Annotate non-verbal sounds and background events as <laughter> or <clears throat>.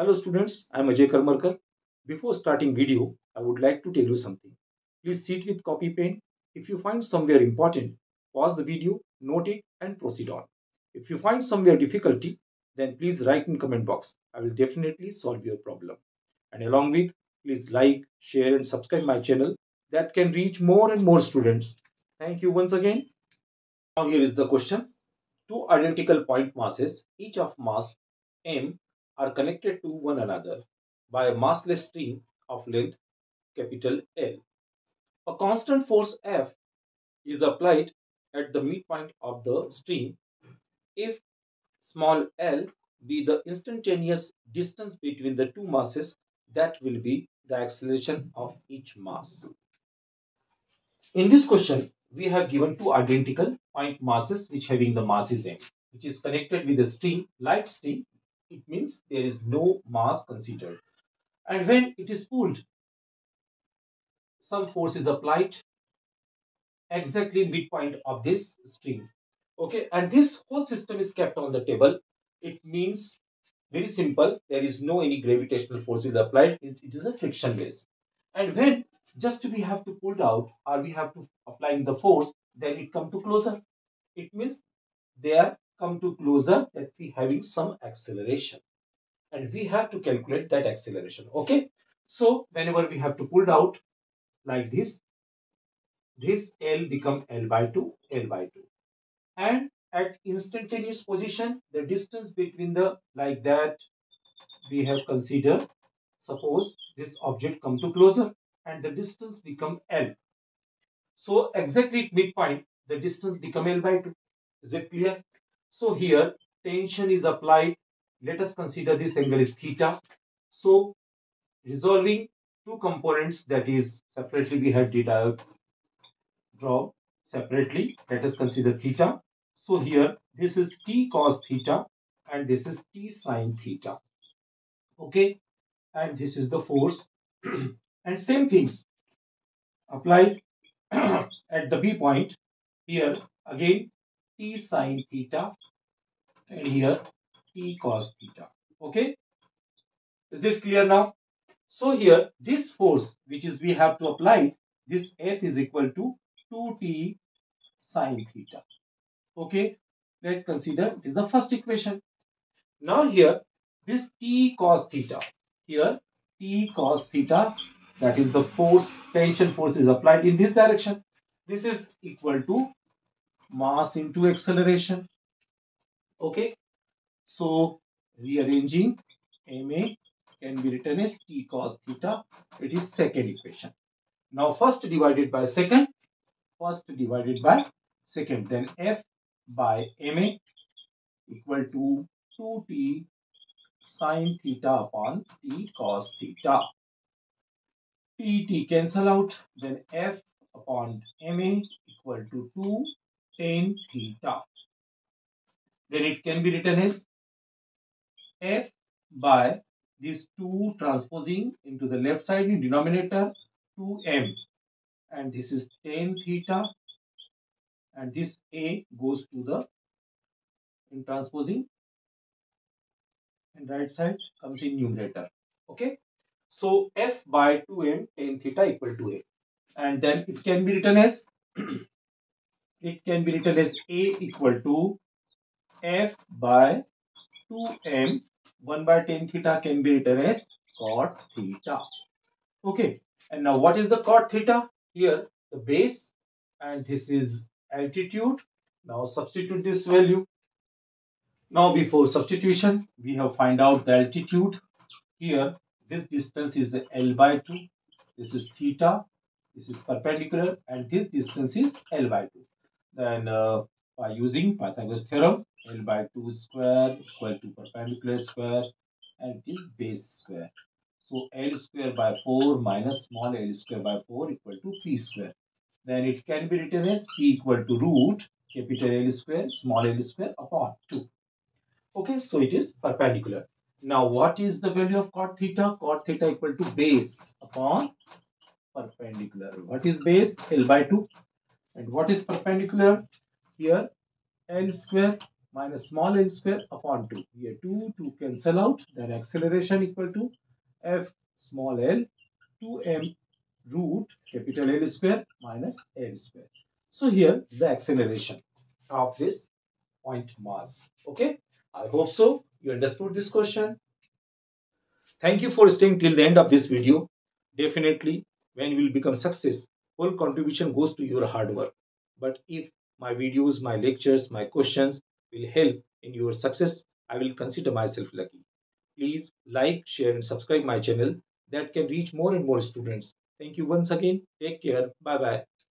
Hello students, I am Ajay Karmarkar. Before starting video, I would like to tell you something. Please sit with copy pen. If you find somewhere important, pause the video, note it and proceed on. If you find somewhere difficulty, then please write in comment box. I will definitely solve your problem. And along with, please like, share and subscribe my channel that can reach more and more students. Thank you once again. Now here is the question. Two identical point masses, each of mass m are connected to one another by a massless string of length capital L. A constant force F is applied at the midpoint of the string if small l be the instantaneous distance between the two masses that will be the acceleration of each mass. In this question, we have given two identical point masses which having the mass is m, which is connected with a string, light string it means there is no mass considered. And when it is pulled, some force is applied exactly midpoint of this string. Okay, and this whole system is kept on the table. It means very simple. There is no any gravitational forces applied. it, it is a frictionless. And when just we have to pull out or we have to applying the force, then it come to closer. It means they are come to closer that we having some acceleration. And we have to calculate that acceleration okay? So whenever we have to pull out like this this l become l by 2 l by 2 and at instantaneous position the distance between the like that we have considered suppose this object come to closer and the distance become l. So exactly at midpoint the distance become l by 2 is it clear so here tension is applied. Let us consider this angle is theta. So resolving two components that is separately we have data draw separately. Let us consider theta. So here this is t cos theta and this is t sine theta. Okay. And this is the force. <clears throat> and same things applied <clears throat> at the B point. Here again t sine theta and here t cos theta. Okay. Is it clear now? So here this force which is we have to apply this F is equal to 2t sine theta. Okay. Let's consider is the first equation. Now here this t cos theta. Here t cos theta that is the force tension force is applied in this direction. This is equal to mass into acceleration. Okay. So rearranging ma can be written as t cos theta. It is second equation. Now first divided by second. First divided by second. Then f by ma equal to 2t sine theta upon t cos theta. t t cancel out. Then f upon ma equal to 2 tan theta. Then it can be written as f by these two transposing into the left side in denominator 2m and this is tan theta. And this a goes to the in transposing. And right side comes in numerator. Okay? So f by 2m tan theta equal to a. And then it can be written as it can be written as A equal to F by 2M 1 by tan theta can be written as cot theta. Okay. And now what is the cot theta? Here the base and this is altitude. Now substitute this value. Now before substitution we have find out the altitude. Here this distance is L by 2. This is theta. This is perpendicular and this distance is L by 2 then uh, by using Pythagoras theorem L by 2 square equal to perpendicular square and it is base square. So L square by 4 minus small l square by 4 equal to P square. Then it can be written as P equal to root capital L square small l square upon 2. Okay, so it is perpendicular. Now what is the value of cot theta? Cot theta equal to base upon perpendicular. What is base? L by 2 and what is perpendicular here l square minus small l square upon 2. Here 2, 2 cancel out. Then acceleration equal to f small l 2m root capital L square minus L square. So here the acceleration of this point mass. Okay. I hope so. You understood this question. Thank you for staying till the end of this video. Definitely when you will become success, whole contribution goes to your hard work. But if my videos, my lectures, my questions will help in your success, I will consider myself lucky. Please like, share and subscribe my channel that can reach more and more students. Thank you once again. Take care. Bye bye.